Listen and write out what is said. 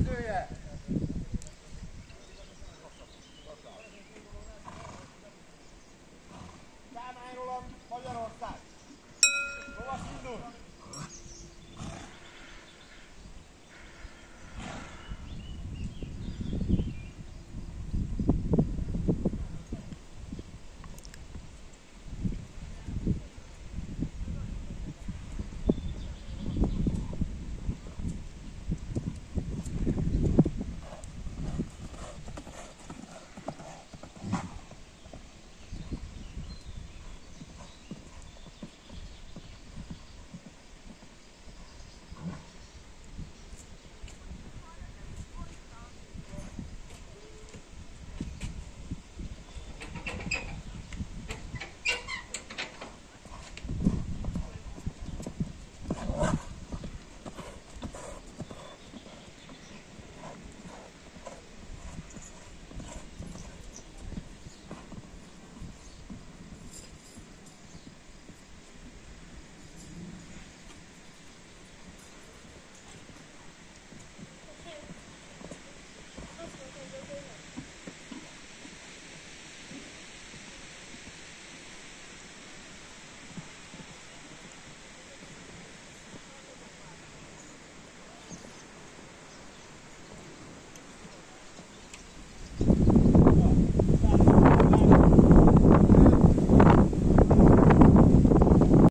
Yeah.